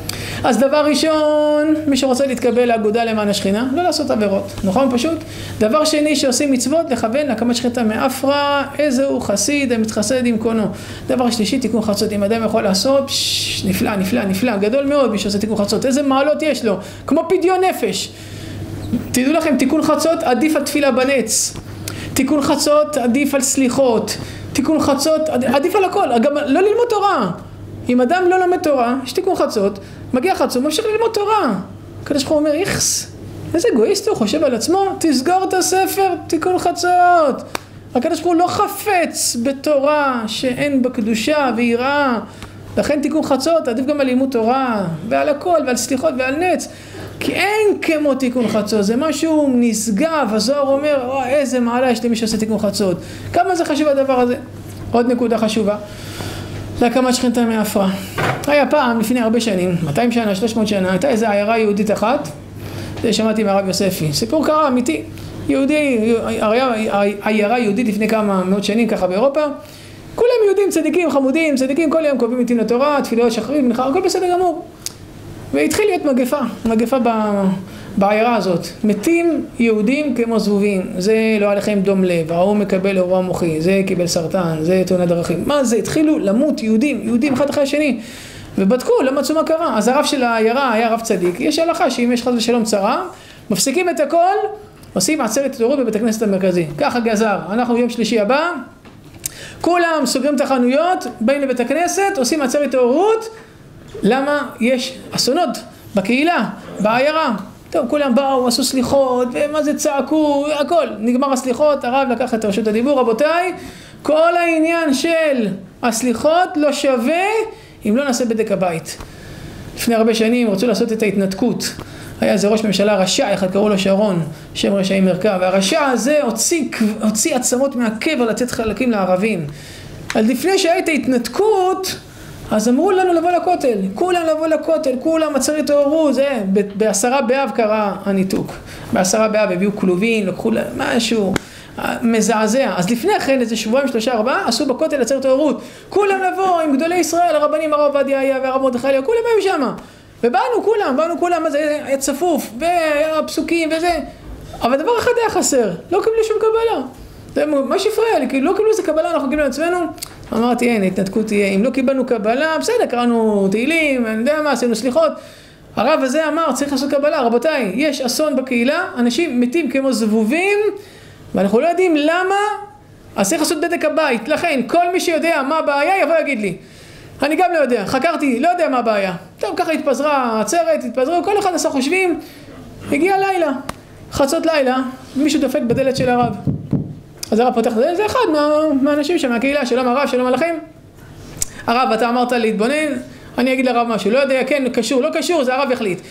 אז דבר ראשון, מי שרוצה להתקבל לאגודה למען השכינה, לא לעשות עבירות, נכון פשוט? דבר שני שעושים מצוות, לכוון להקמת שכינתה מאפרה, איזהו חסיד המתחסד עם קונו. דבר שלישי, תיקון חצות, אם אדם יכול לעשות, פש, נפלא, נפלא, נפלא, גדול מאוד מי שעושה תיקון חצות, איזה מעלות יש לו, כמו פדיון נפש. תדעו לכם, תיקון חצות עדיף על תפילה בנץ. תיקון חצות עדיף על סליחות. תיקון חצות עדיף על הכל, גם לא ללמוד תורה. אם אדם לא לומד תורה, יש תיקון חצות, מגיע חצות, ממשיך ללמוד תורה. הקדוש ברוך הוא אומר, איכס, איזה אגואיסט הוא חושב על עצמו, תסגור את הספר, תיקון חצות. הקדוש ברוך הוא לא חפץ בתורה שאין בה קדושה ויראה. לכן תיקון חצות עדיף גם על לימוד תורה, ועל הכל, ועל סליחות ועל נץ. כי אין כמו תיקון חצות, זה משהו נשגב, הזוהר אומר, או, איזה מעלה יש למי שעושה תיקון חצות. כמה זה חשוב הדבר הזה? עוד נקודה חשובה. להקמת שכינתה מעפרה. היה פעם, לפני הרבה שנים, 200 שנה, 300 שנה, הייתה איזו עיירה יהודית אחת, זה שמעתי מהרב יוספי. סיפור קרה, אמיתי. יהודי, עיירה יהודית לפני כמה מאות שנים, ככה באירופה. כולם יהודים, צדיקים, חמודים, צדיקים, כל יום קובעים איתי לתורה, תפילות שחרית, מנחה, הכל בסדר גמור. והתחיל להיות מגפה, מגפה ב... בעיירה הזאת. מתים יהודים כמו זבובים, זה לא היה לכם דום לב, ההוא מקבל אירוע מוחי, זה קיבל סרטן, זה תאונת דרכים. מה זה? התחילו למות יהודים, יהודים אחד אחרי השני. ובדקו, לא מצאו מה קרה. אז הרב של העיירה היה רב צדיק, יש הלכה שאם יש חס ושלום צרה, מפסיקים את הכל, עושים עצרת התעוררות בבית הכנסת המרכזי. ככה גזר, אנחנו יום שלישי הבא, כולם סוגרים את החנויות, באים לבית הכנסת, עושים עצרת התעוררות, למה יש אסונות בקהילה, בעיירה. טוב, כולם באו, עשו סליחות, ומה זה צעקו, הכל. נגמר הסליחות, הרב לקח את רשות הדיבור. רבותיי, כל העניין של הסליחות לא שווה אם לא נעשה בדק הבית. לפני הרבה שנים רצו לעשות את ההתנתקות. היה איזה ראש ממשלה רשע, אחד קראו לו שרון, שם רשעי מרכב, והרשע הזה הוציא, הוציא עצמות מהקבר לתת חלקים לערבים. אז לפני שהייתה התנתקות, אז אמרו לנו לבוא לכותל, כולם לבוא לכותל, כולם עצר התעוררו, זה, בעשרה באב קרה הניתוק. בעשרה באב הביאו כלובים, לקחו להם משהו מזעזע. אז לפני כן, איזה שבועיים, שלושה, ארבעה, עשו בכותל עצר התעוררות. כולם לבוא עם גדולי ישראל, הרבנים, הרב עובדיה היה והרב מרדכי היה, כולם היו שמה. ובאנו כולם, באנו כולם, זה היה צפוף, והיה פסוקים וזה. אבל דבר אחד היה חסר, לא קיבלו שום קבלה. זה מה שהפריע לי, כאילו לא קיבלו איזה קבלה, אנחנו קיבלנו לעצמנו. אמרתי, אין, התנתקות תהיה. אם לא קיבלנו קבלה, בסדר, קראנו תהילים, אני יודע מה, עשינו סליחות. הרב הזה אמר, צריך לעשות קבלה. רבותיי, יש אסון בקהילה, אנשים מתים כמו זבובים, ואנחנו לא יודעים למה, אז צריך לעשות בדק הבית. לכן, כל מי שיודע מה הבעיה, יבוא יגיד לי. אני גם לא יודע, חקרתי, לא יודע מה הבעיה. טוב, ככה התפזרה העצרת, התפזרו, כל אחד עשה חושבים, הגיע לילה, חצות לילה, מישהו דופק בדלת של הרב. אז הרב פותח זה, זה אחד מה, מהאנשים מהקהילה, שלום הרב, שלום עליכם. הרב, אתה אמרת להתבונן, אני אגיד לרב משהו, לא יודע, כן, קשור, לא קשור, זה הרב יחליט.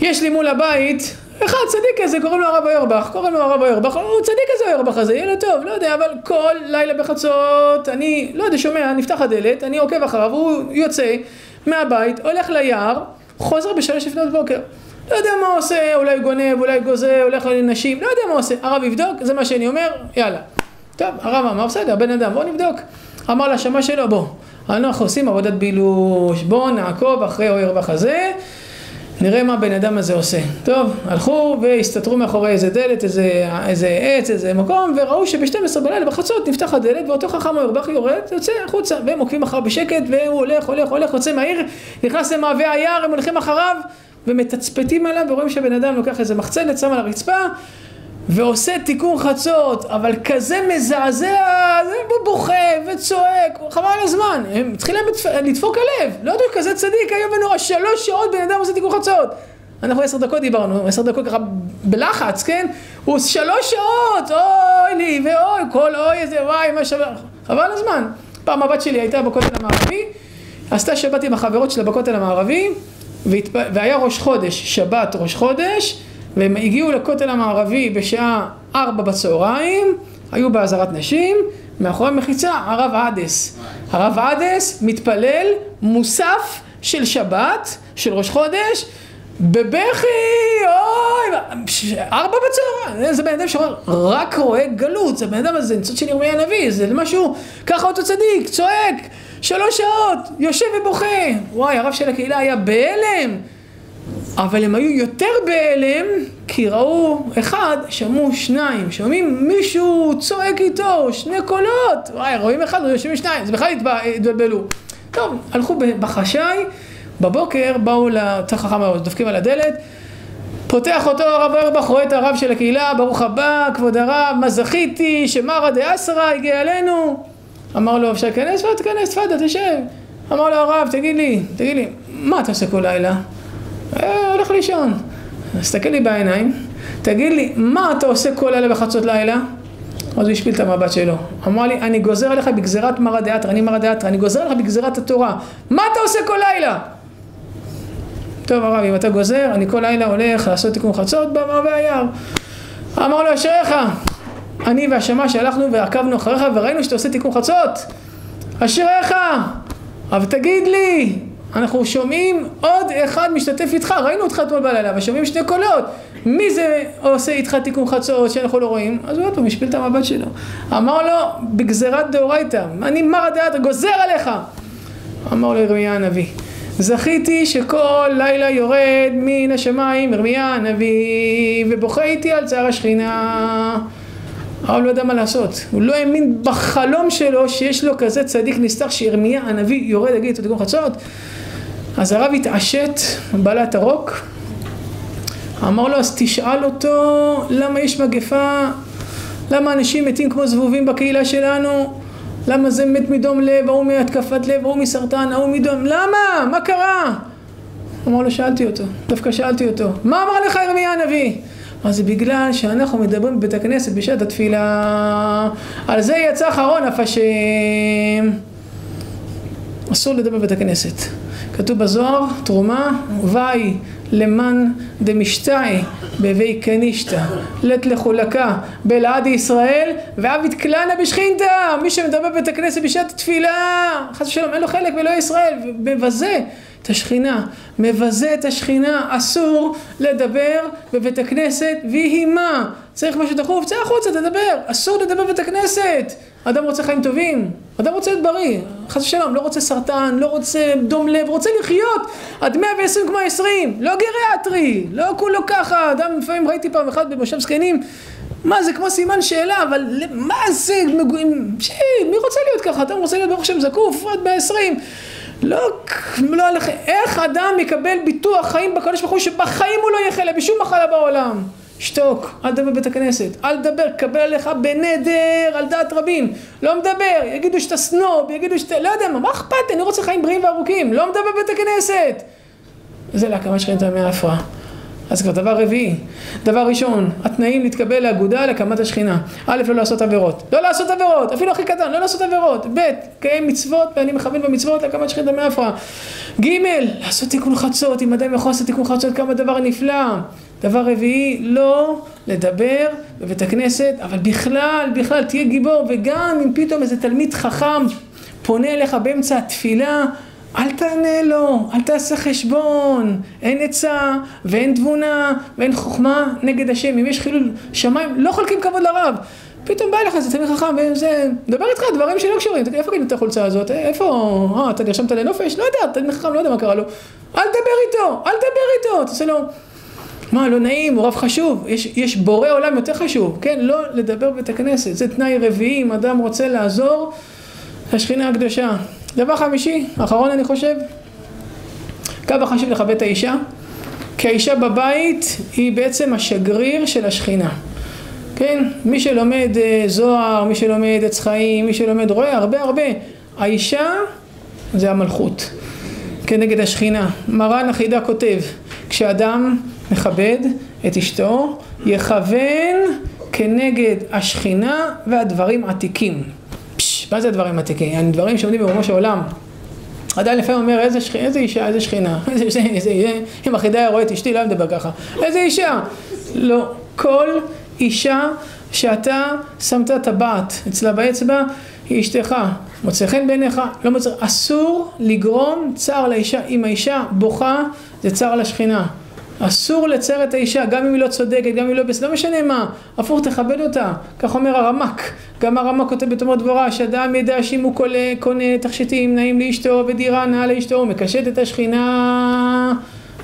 יש לי מול הבית, אחד צדיק כזה, קוראים לו הרב אוירבך, קוראים לו הרב אוירבך, הוא צדיק כזה אוירבך הזה, ילד טוב, לא יודע, אבל כל לילה בחצות, אני, לא יודע, שומע, נפתח הדלת, אני עוקב אחריו, הוא יוצא מהבית, הולך ליער, חוזר בשלוש לפנות בוקר. לא יודע מה עושה, אולי גונב, אולי גוזר, הולך לנשים, לא יודע מה עושה. הרב יבדוק, זה מה שאני אומר, יאללה. טוב, הרב אמר, בסדר, בן אדם, בוא נבדוק. אמר לשמש שלו, בוא, אנחנו עושים עבודת בילוש, בוא נעקוב אחרי אויר בחזה, נראה מה הבן אדם הזה עושה. טוב, הלכו והסתתרו מאחורי איזה דלת, איזה, איזה עץ, איזה מקום, וראו שב-12 בלילה בחצות נפתח הדלת, ואותו חכם אוירבך יורד, יוצא החוצה, והם עוקבים אחריו בשקט, והוא הולך, הולך, הולך, יוצא מהעיר, נכנס למעווה היער, הם הולכים אחריו. ומתצפתים עליו ורואים שהבן אדם לוקח איזה מחצלת, שם על הרצפה ועושה תיקון חצות, אבל כזה מזעזע, בוכה וצועק, חבל על הזמן, הם צריכים לדפוק הלב, לא יודעים כזה צדיק, היום ונורא, שלוש שעות בן אדם עושה תיקון חצות. אנחנו עשר דקות דיברנו, עשר דקות ככה בלחץ, כן? הוא שלוש שעות, אוי לי, ואוי, כל אוי איזה וואי, מה שווה, חבל הזמן. פעם הבת שלי הייתה בכותל המערבי, עשתה שבת עם החברות שלה בכותל המערבי, והתפ... והיה ראש חודש, שבת ראש חודש, והם הגיעו לכותל המערבי בשעה ארבע בצהריים, היו בעזרת נשים, מאחורי המחיצה הרב עדס. הרב עדס מתפלל מוסף של שבת, של ראש חודש, בבכי, אוי, ארבע בצהריים, זה בן אדם שאומר, רק רואה גלות, זה בן אדם הזה, ניצוץ של ירמיה הנביא, זה משהו, ככה אותו צדיק, צועק, שלוש שעות, יושב ובוכה, וואי, הרב של הקהילה היה בהלם, אבל הם היו יותר בהלם, כי ראו אחד, שמעו שניים, שומעים מישהו צועק איתו, שני קולות, וואי, רואים אחד, יושבים שניים, זה בכלל התבלבלו. טוב, הלכו בחשאי, בבוקר באו לתוך חכם מאוד, דופקים על הדלת, פותח אותו הרב אורבך, רואה את הרב של הקהילה, ברוך הבא, כבוד הרב, מה זכיתי, שמרא דאסרא הגיע אלינו. אמר לו, אפשר להיכנס? תיכנס, תפאדל, תשב. אמר לו הרב, תגיד לי, תגיד לי, מה אתה עושה כל לילה? אה, הולך לישון. תסתכל לי בעיניים, תגיד לי, מה אתה עושה כל לילה בחצות לילה? אז הוא השפיל את המבט שלו. אמר לי, אני גוזר עליך בגזירת מרא דאתרא, אני מרא דאתרא, אני גוזר עליך בגזירת התורה. מה אתה עושה כל לילה? טוב הרב, אם אתה גוזר, אני כל לילה הולך לעשות תיקון חצות במעבה היער. אמר לו, אשריך, אני והשמש הלכנו ועקבנו אחריך וראינו שאתה עושה תיקון חצות. אשריך, אבל תגיד לי, אנחנו שומעים עוד אחד משתתף איתך, ראינו אותך אתמול בלילה, ושומעים שני קולות. מי זה עושה איתך תיקון חצות שאנחנו לא רואים? אז הוא עוד פעם השפיל את המבט שלו. אמר לו, בגזירת דאורייתא, אני מרא דאתא, גוזר עליך. אמר לו ירמיה הנביא, זכיתי שכל לילה יורד מן השמיים ירמיה הנביא, ובוכה איתי על צער השכינה. הרב לא יודע מה לעשות, הוא לא האמין בחלום שלו שיש לו כזה צדיק נסתר שירמיה הנביא יורד להגיד את תיקון חצות אז הרב התעשת, בעלת הרוק, אמר לו אז תשאל אותו למה יש מגפה, למה אנשים מתים כמו זבובים בקהילה שלנו, למה זה מת מדום לב, ההוא מהתקפת לב, ההוא מסרטן, ההוא מדום, למה? מה קרה? אמר לו שאלתי אותו, דווקא שאלתי אותו, מה אמר לך ירמיה הנביא? אז בגלל שאנחנו מדברים בבית הכנסת בשעת התפילה, על זה יצא אחרון אף השם. אסור לדבר בבית הכנסת. כתוב בזוהר, תרומה, וי למאן דמשתעי בבי קנישתא, לית לחולקה בלעד ישראל, ועביד קלנה בשכינתא, מי שמדבר בבית הכנסת בשעת תפילה, חס ושלום, אין לו חלק באלוהי ישראל, מבזה את השכינה, מבזה את השכינה, אסור לדבר בבית הכנסת, ויהי מה? צריך משהו דחוף, צא החוצה, תדבר, אסור לדבר בבית הכנסת. אדם רוצה חיים טובים, אדם רוצה להיות בריא, חס ושלום, לא רוצה סרטן, לא רוצה דום לב, רוצה לחיות. עד 120 כמו 20, לא גריאטרי, לא כולו ככה, אדם לפעמים ראיתי פעם אחת במושב זקנים, מה זה כמו סימן שאלה, אבל מה זה, שי, מי רוצה להיות ככה, אדם רוצה להיות ברוך שם זקוף עד 120 לא, לא, איך אדם יקבל ביטוח חיים בקדוש ברוך הוא שבחיים הוא לא יחלה בשום מחלה בעולם? שתוק, אל תדבר בבית הכנסת, אל תדבר, קבל עליך בנדר, על דעת רבים. לא מדבר, יגידו שאתה סנוב, יגידו שאתה, לא יודע מה, מה אכפת? אני רוצה חיים בריאים וארוכים, לא מדבר בבית הכנסת. זה להקמת שכנת עמי ההפרעה. אז כבר דבר רביעי. דבר ראשון, התנאים להתקבל לאגודה להקמת השכינה. א', לא לעשות עבירות. לא לעשות עבירות, אפילו הכי קטן, לא לעשות עבירות. ב', קיים מצוות, ואני מכוון במצוות להקמת שכינה מהפרעה. ג', לעשות תיקון חצות, אם אדם יכול לעשות תיקון חצות, כמה דבר נפלא. דבר רביעי, לא לדבר בבית הכנסת, אבל בכלל, בכלל, תהיה גיבור, וגם אם פתאום איזה תלמיד חכם פונה אליך באמצע התפילה, אל תענה לו, אל תעשה חשבון, אין עצה ואין תבונה ואין חוכמה נגד השם. אם יש חילול שמיים, לא חולקים כבוד לרב. פתאום בא אליך איזה תלמיד חכם וזה, מדבר איתך דברים שלא קשורים, איפה קנית את החולצה הזאת? איפה, אה, אתה נרשמת לנופש? לא יודע, תלמיד חכם, לא יודע מה קרה לו. אל תדבר איתו, אל תדבר איתו, תעשה לו, מה, לא נעים, הוא רב חשוב, יש, יש בורא עולם יותר חשוב, כן? לא לדבר בבית הכנסת, זה תנאי רביעי אם אדם רוצה לעזור לשכינה הקדושה. דבר חמישי, אחרון אני חושב, כמה חשוב לכבד את האישה? כי האישה בבית היא בעצם השגריר של השכינה. כן? מי שלומד אה, זוהר, מי שלומד עץ חיים, מי שלומד רואה הרבה הרבה. האישה זה המלכות כנגד השכינה. מרן החידה כותב, כשאדם מכבד את אשתו, יכוון כנגד השכינה והדברים עתיקים. מה זה הדברים עתיקים? דברים שעומדים ברומו של עולם. עדיין לפעמים אומר איזה, שכ... איזה אישה, איזה שכינה, איזה, איזה, איזה, אם החידה היה רואה את אשתי, לא מדבר ככה. איזה אישה? לא, כל אישה שאתה שמת טבעת אצלה באצבע, היא אשתך, מוצא חן בעיניך, לא מוצא, אסור לגרום צער לאישה, אם האישה בוכה זה צער לשכינה. אסור לצייר את האישה, גם אם היא לא צודקת, גם אם היא לא בסדר, לא משנה מה, הפוך תכבד אותה, כך אומר הרמק, גם הרמק כותב בתומות דבורה, שאדם ידע שאם הוא קולה, קונה תכשיטים נעים לאשתו ודירה נאה לאשתו, הוא מקשט את השכינה,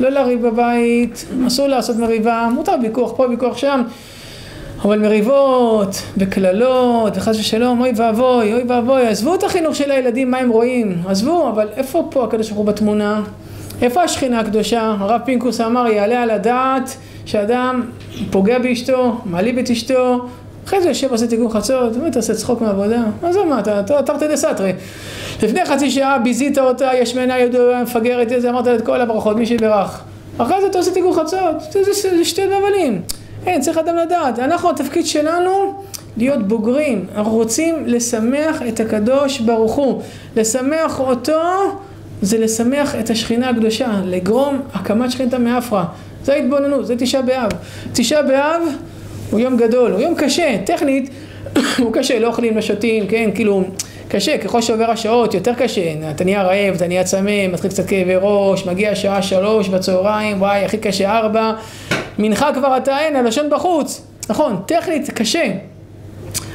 לא לריב בבית, אסור לעשות מריבה, מותר ויכוח פה, ויכוח שם, אבל מריבות וקללות וחס ושלום, אוי ואבוי, אוי ואבוי, עזבו את החינוך של הילדים, מה הם רואים, עזבו, אבל איפה פה הקדוש ברוך הוא בתמונה? איפה השכינה הקדושה? הרב פינקוס אמר, יעלה על הדעת שאדם פוגע באשתו, מעליב את אשתו, אחרי זה יושב ועושה תיקון חצות, באמת עושה צחוק מעבודה, מה זה מה, אתה תרתי דה סתרי. לפני חצי שעה ביזית אותה, יש מנה ידועה, מפגרת, איזה, אמרת את כל הברכות, מי שיברך. אחרי זה אתה עושה תיקון חצות, זה, שתי מבלים. אין, צריך אדם לדעת. אנחנו, התפקיד שלנו, להיות בוגרים. אנחנו רוצים לשמח את הקדוש ברוך הוא. לשמח אותו זה לשמח את השכינה הקדושה, לגרום הקמת שכינתה מאפרה. זה ההתבוננות, זה תשעה באב. תשעה באב הוא יום גדול, הוא יום קשה, טכנית הוא קשה, לא אוכלים, לא שותים, כן, כאילו, קשה, ככל שעובר השעות יותר קשה, אתה נהיה רעב, אתה נהיה צמא, מתחיל קצת כאבי ראש, מגיע שעה שלוש בצהריים, וואי, הכי קשה ארבע, מנחה כבר אתה אין, הלשון בחוץ, נכון, טכנית קשה,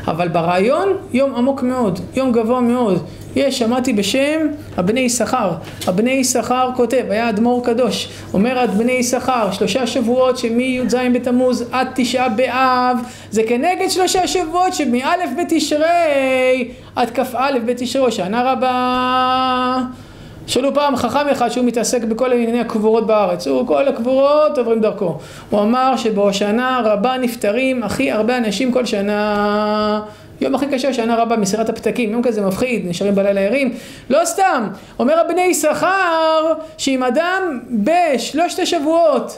אבל ברעיון יום עמוק מאוד, יום גבוה מאוד. יש, שמעתי בשם הבני יששכר. הבני יששכר כותב, היה אדמו"ר קדוש, אומר הבני יששכר, שלושה שבועות שמי"ז בתמוז עד תשעה באב, זה כנגד שלושה שבועות שמא' בתשרי עד כ"א בתשרי, שנה רבה. שאלו פעם חכם אחד שהוא מתעסק בכל ענייני הקבורות בארץ, הוא כל הקבורות עוברים דרכו. הוא אמר שבהושענא רבה נפטרים הכי הרבה אנשים כל שנה. יום הכי קשה, שנה רבה, מסירת הפתקים, יום כזה מפחיד, נשארים בלילה ערים. לא סתם, אומר הבני יששכר, שאם אדם בשלושת השבועות,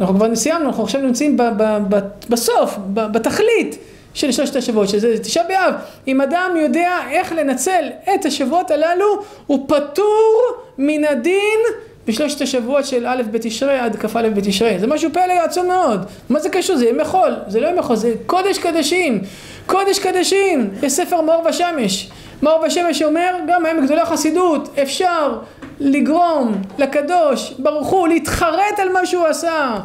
אנחנו כבר סיימנו, אנחנו עכשיו נמצאים ב- ב- ב- בסוף, בתכלית. של שלושת השבועות, שזה תשעה באב. אם אדם יודע איך לנצל את השבועות הללו, הוא פטור מן הדין בשלושת השבועות של א' בתשרי עד כ"א בתשרי. זה משהו פלא עצום מאוד. מה זה קשור? זה ימי חול. זה לא ימי חול, זה קודש קדשים. קודש קדשים. יש ספר מאור ושמש. מאור ושמש אומר, גם היום בגדולי החסידות, אפשר לגרום לקדוש ברוך הוא להתחרט על מה שהוא עשה.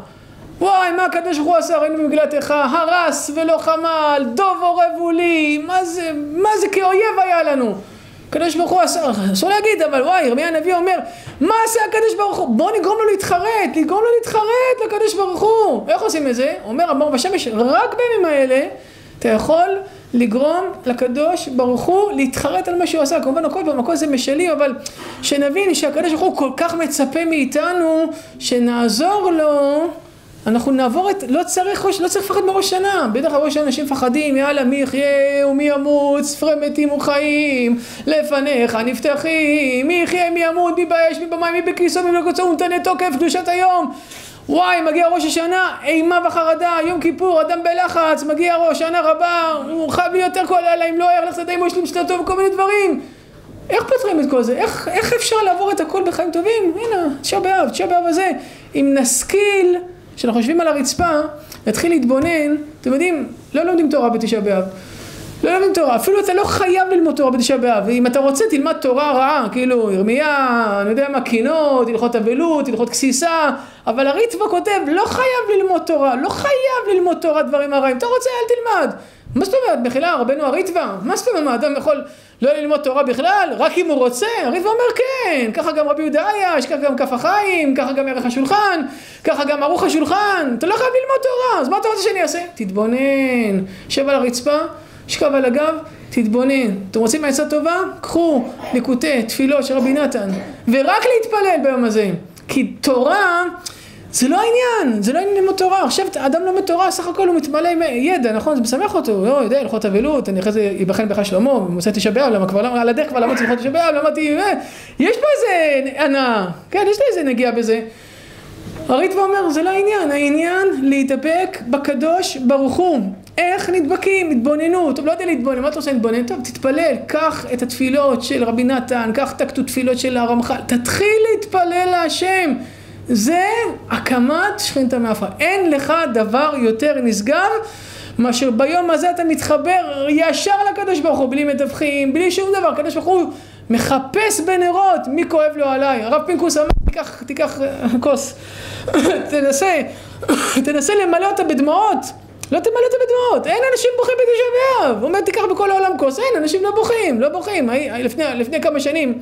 וואי, מה הקדוש ברוך הוא עשה? ראינו במגילת איכה, הרס ולא חמל, דוב עורב לי, מה זה, מה זה כאויב היה לנו? הקדוש ברוך הוא אסור להגיד, אבל וואי, ירמיה הנביא אומר, מה עשה הקדוש ברוך הוא? בוא נגרום לו להתחרט, לגרום לו להתחרט לקדוש ברוך הוא. איך עושים את זה? אומר המור בשמש, רק בימים האלה אתה יכול לגרום לקדוש ברוך הוא להתחרט על מה שהוא עשה. כמובן הכל במקום זה משלי, אבל שנבין שהקדוש ברוך הוא כל כך מצפה מאיתנו, שנעזור לו אנחנו נעבור את, לא צריך, לא צריך לפחד מראש שנה, בטח ראש שנה אנשים מפחדים, יאללה מי יחיה? ומי ימות, ספרי מתים וחיים, לפניך נפתחים, מי יחיה? מי ימות, מי באש, מי במים, מי בכיסו, מי בקוצו, ונתנה תוקף, קדושת היום. וואי, מגיע ראש השנה, אימה וחרדה, יום כיפור, אדם בלחץ, מגיע ראש שנה רבה, הוא חייב לי יותר כל הלילה, אם לא יהיה לך שדה מושלים משנתו וכל מיני דברים. איך פותרים את כל זה? איך, איך אפשר לעבור את הכל בחיים טובים? הנה, תשעה באב, תשעה באב הזה. אם נשכיל כשאנחנו יושבים על הרצפה, נתחיל להתבונן, אתם יודעים, לא לומדים תורה בתשעה באב. לא לומדים תורה, אפילו אתה לא חייב ללמוד תורה בתשעה באב, אם אתה רוצה תלמד תורה רעה, כאילו ירמיה, אני יודע מה, קינות, הלכות אבלות, הלכות גסיסה, אבל הריטב"א כותב, לא חייב ללמוד תורה, לא חייב ללמוד תורה דברים הרעים, אתה רוצה אל תלמד. מה זאת אומרת, מחילה, רבנו הריטב"א, מה זאת אומרת, אדם יכול לא ללמוד תורה בכלל, רק אם הוא רוצה? הריטב"א אומר כן, ככה גם רבי יהודה אייש, ככה גם כף החיים, ככה גם ערך השולחן, ככה גם ערוך השולחן, אתה לא חייב ללמוד תורה, אז מה אתה רוצה שאני אעשה? תתבונן, שב על הרצפה, שכב על הגב, תתבונן. אתם רוצים עצה טובה? קחו ליקוטי תפילות של רבי נתן, ורק להתפלל ביום הזה, כי תורה... זה לא העניין, זה לא עניין ללמוד תורה. עכשיו, אדם לומד תורה, סך הכל הוא מתמלא עם ידע, נכון? זה משמח אותו, הוא לא יודע, הלכות אבלות, אני אחרי זה ייבחן בך שלמה, במוצאי תשעה באב, למה כבר, על הדרך כבר למדתי הלכות תשעה באב, למדתי, אה, יש פה איזה הנאה, כן, יש לי איזה נגיעה בזה. הריטב"א אומר, זה לא העניין, העניין להתאפק בקדוש ברוך הוא. איך נדבקים? התבוננות. טוב, לא יודע להתבונן, מה אתה רוצה להתבונן? טוב, תתפלל, קח את התפילות של רבי נתן, קח את התפילות של הרמח"ל, תתחיל להתפלל להשם. זה הקמת שכינתה מעפרה. אין לך דבר יותר נשגב מאשר ביום הזה אתה מתחבר ישר לקדוש ברוך הוא, בלי מתווכים, בלי שום דבר, הקדוש ברוך הוא מחפש בנרות מי כואב לו עליי. הרב פינקוס אמר, תיקח, תיקח כוס, תנסה, תנסה למלא אותה בדמעות. לא תמלא אותה בדמעות, אין אנשים בוכים בתשעה באב. הוא אומר, תיקח בכל העולם כוס, אין, אנשים לא בוכים, לא בוכים. לפני, לפני כמה שנים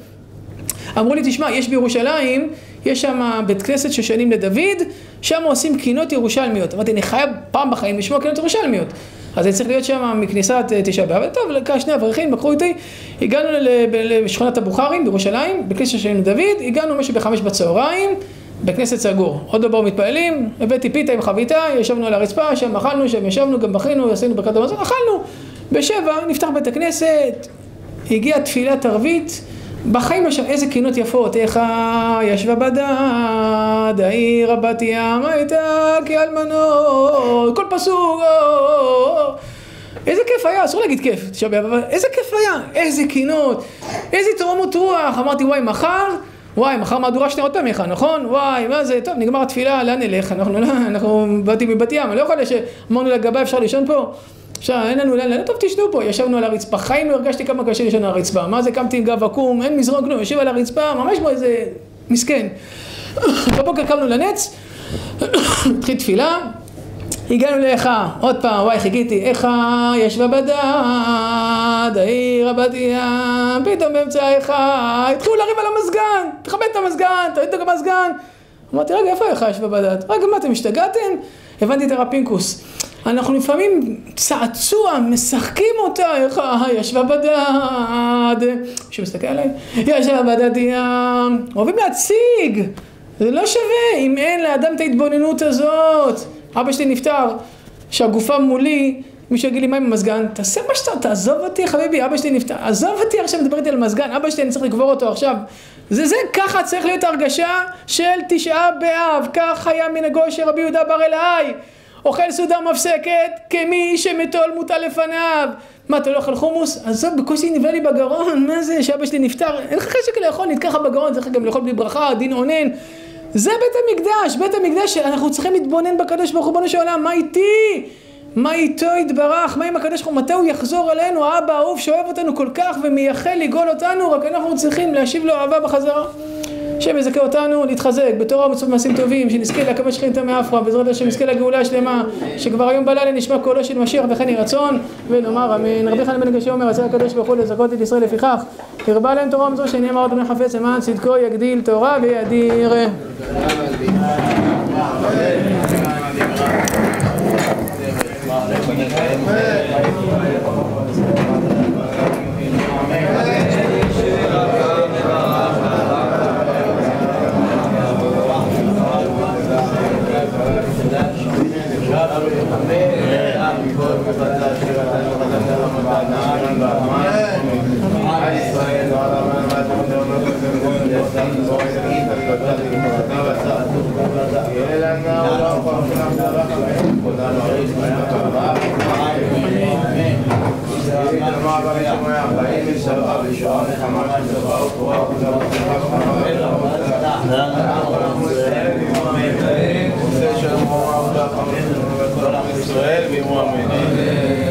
אמרו לי, תשמע, יש בירושלים, יש שם בית כנסת שושנים לדוד, שם עושים קינות ירושלמיות. אמרתי, אני חייב פעם בחיים לשמוע קינות ירושלמיות. אז אני צריך להיות שם מכניסת אה, תשעה באב. טוב, לקח שני אברכים, לקחו איתי, הגענו לשכונת הבוכרים בירושלים, בכנסת שושנים לדוד, הגענו משהו בחמש בצהריים. בכנסת סגור. עוד דבר מתפעלים, הבאתי פיתה עם חביתה, ישבנו על הרצפה, שם אכלנו, שם ישבנו, גם בכינו, עשינו ברכת המזון, אכלנו. בשבע נפתח בית הכנסת, הגיעה תפילת ערבית, בחיים השם, איזה קינות יפות, איך ישבה בדד, העיר הבת ים הייתה כאלמנות, כל פסוק, איזה כיף היה, אסור להגיד כיף, אבל איזה כיף היה, איזה קינות, איזה תרומות רוח, אמרתי וואי מחר וואי, מחר מהדורה שנייה עוד פעם יחד, נכון? וואי, מה זה? טוב, נגמר התפילה, לאן נלך? אנחנו לא, אנחנו באתי מבת ים, אני לא יכול שאמרנו לגבי אפשר לישון פה? עכשיו, אין לנו לאן, טוב תשנו פה, ישבנו על הרצפה, חיים לא הרגשתי כמה קשה לישון על הרצפה, מה זה קמתי עם גב עקום, אין מזרון כלום, יושב על הרצפה, ממש כמו איזה מסכן. בבוקר קמנו לנץ, התחיל תפילה, הגענו לאיכה, עוד פעם, וואי, חיכיתי, איכה ישבה בדד, העיר הבת ים, פתאום באמצע האיכה, התחילו לריב על המזגן, תכבד את המזגן, תוריד את המזגן. אמרתי, רגע, איפה האיכה ישבה בדד? רגע, מה, אתם השתגעתם? הבנתי את הרב פינקוס. אנחנו לפעמים צעצוע, משחקים אותה, איכה ישבה בדד. מישהו מסתכל עליי? ישבה בדד ים. אוהבים להציג. זה לא שווה אם אין לאדם את ההתבוננות הזאת. אבא שלי נפטר, שהגופה מולי, מישהו יגיד לי מה עם המזגן? תעשה מה שאתה, תעזוב אותי חביבי, אבא שלי נפטר, עזוב אותי עכשיו, מדבר איתי על מזגן, אבא שלי אני צריך לקבור אותו עכשיו. זה זה, ככה צריך להיות הרגשה של תשעה באב, כך היה מנהגו של רבי יהודה בר אלעאי. אוכל סעודה מפסקת כמי שמתול מוטל לפניו. מה, אתה לא אוכל חומוס? עזוב, בקושי נבנה לי בגרון, מה זה, שאבא שלי נפטר? אין לך חשק לאכול, נתקע לך בגרון, צריך גם לאכול בלי ברכה, דין אונן. זה בית המקדש, בית המקדש שאנחנו צריכים להתבונן בקדוש ברוך הוא, ריבונו של עולם, מה איתי? מה איתו יתברך? מה עם הקדוש ברוך הוא? מתי הוא יחזור אלינו? האבא האהוב שאוהב אותנו כל כך ומייחל לגאול אותנו, רק אנחנו צריכים להשיב לו אהבה בחזרה. השם יזכה אותנו להתחזק בתורה ומצוות מעשים טובים, שנזכה להקבל שכינתה מאפרה, בעזרת השם נזכה לגאולה השלמה, שכבר היום בלילה נשמע קולו של משיח וכן יהי רצון, ונאמר אמן. רבי חנן בן גשי אומר, רצה הקדוש ברוך הוא לזכות את ישראל לפיכך, הרבה להם תורה ומזו שנאמר עוד בני חפץ למען צדקו יגדיל תורה וידיר. Amen. Israel, mi Amén.